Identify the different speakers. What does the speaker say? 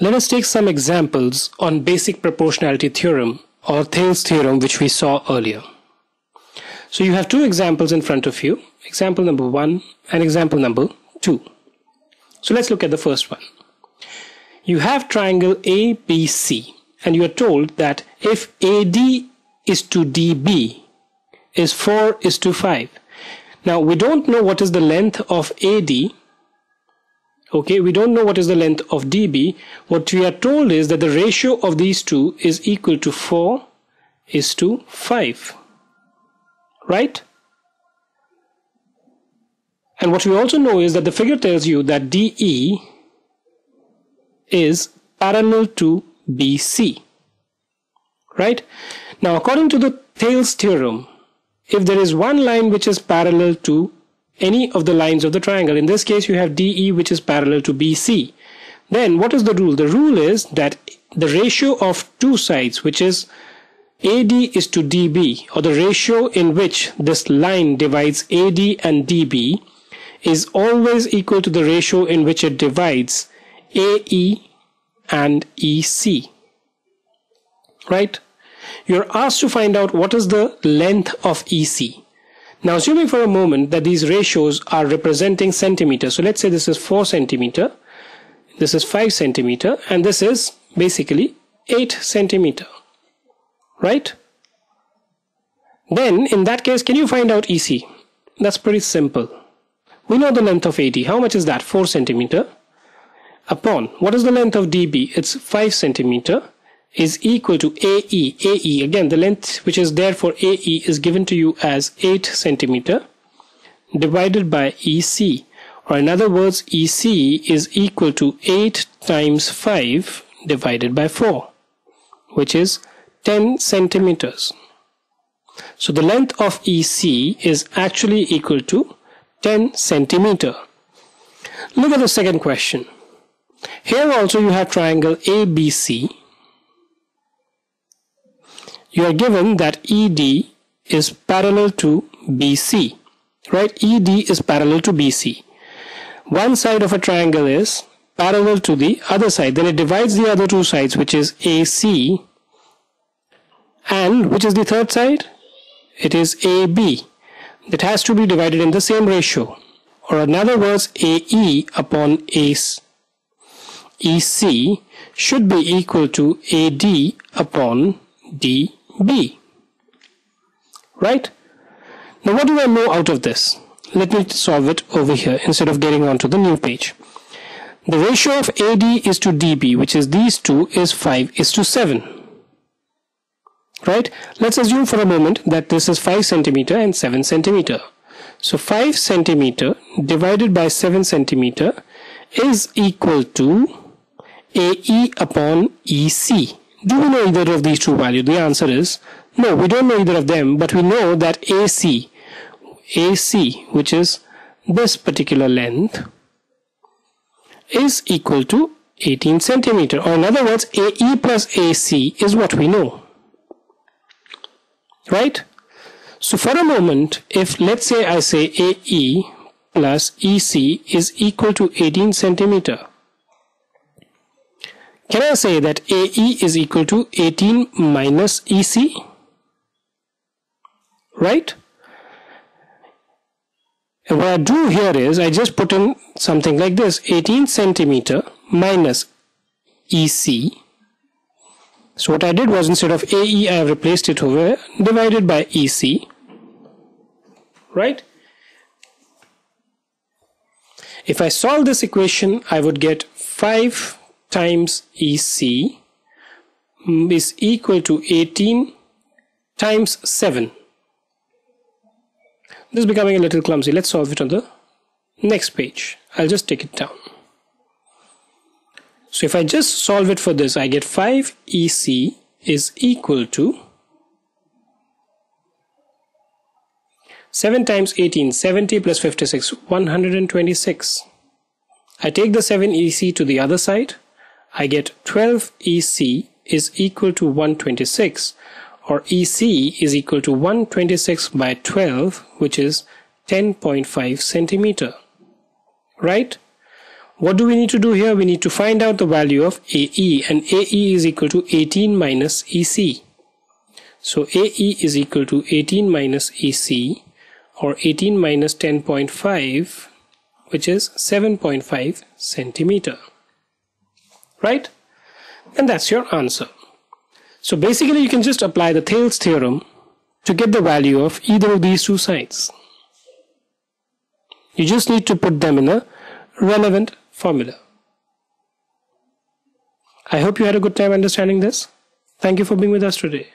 Speaker 1: Let us take some examples on basic proportionality theorem or Thales theorem which we saw earlier. So you have two examples in front of you, example number one and example number two. So let's look at the first one. You have triangle ABC and you are told that if AD is to DB is 4 is to 5. Now we don't know what is the length of AD okay we don't know what is the length of db. What we are told is that the ratio of these two is equal to 4 is to 5 right? And what we also know is that the figure tells you that DE is parallel to BC right? Now according to the Thales theorem if there is one line which is parallel to any of the lines of the triangle. In this case, you have DE which is parallel to BC. Then what is the rule? The rule is that the ratio of two sides, which is AD is to DB, or the ratio in which this line divides AD and DB, is always equal to the ratio in which it divides AE and EC. Right? You're asked to find out what is the length of EC. Now assuming for a moment that these ratios are representing centimeters. So let's say this is 4 centimeter, this is 5 centimeter and this is basically 8 centimeter. Right? Then in that case can you find out EC? That's pretty simple. We know the length of AD. How much is that? 4 centimeter upon what is the length of DB? It's 5 centimeter is equal to AE. AE, again, the length which is there for AE is given to you as 8 centimeter divided by EC. Or in other words, EC is equal to 8 times 5 divided by 4, which is 10 centimeters. So the length of EC is actually equal to 10 centimeter. Look at the second question. Here also you have triangle ABC you are given that ED is parallel to BC, right? ED is parallel to BC. One side of a triangle is parallel to the other side. Then it divides the other two sides, which is AC. And which is the third side? It is AB. That has to be divided in the same ratio. Or in other words, AE upon AC. EC should be equal to AD upon D B. Right? Now what do I know out of this? Let me solve it over here instead of getting onto the new page. The ratio of AD is to DB, which is these two, is 5 is to 7. Right? Let's assume for a moment that this is 5 centimeter and 7 centimeter. So 5 centimeter divided by 7 centimeter is equal to AE upon EC. Do we know either of these two values? The answer is no, we don't know either of them, but we know that AC, AC, which is this particular length, is equal to 18 centimeter. Or in other words, AE plus AC is what we know. Right? So for a moment, if let's say I say AE plus EC is equal to 18 centimeter, can I say that AE is equal to 18 minus EC? Right? And what I do here is I just put in something like this 18 centimeter minus EC. So what I did was instead of AE I have replaced it over divided by EC. Right? If I solve this equation I would get 5 times EC is equal to 18 times 7. This is becoming a little clumsy. Let's solve it on the next page. I'll just take it down. So if I just solve it for this, I get 5 EC is equal to 7 times 18, 70 plus 56, 126. I take the 7 EC to the other side. I get 12 EC is equal to 126 or EC is equal to 126 by 12 which is 10.5 centimeter right what do we need to do here? We need to find out the value of AE and AE is equal to 18 minus EC. So AE is equal to 18 minus EC or 18 minus 10.5 which is 7.5 centimeter. Right? And that's your answer. So basically you can just apply the Thales theorem to get the value of either of these two sides. You just need to put them in a relevant formula. I hope you had a good time understanding this. Thank you for being with us today.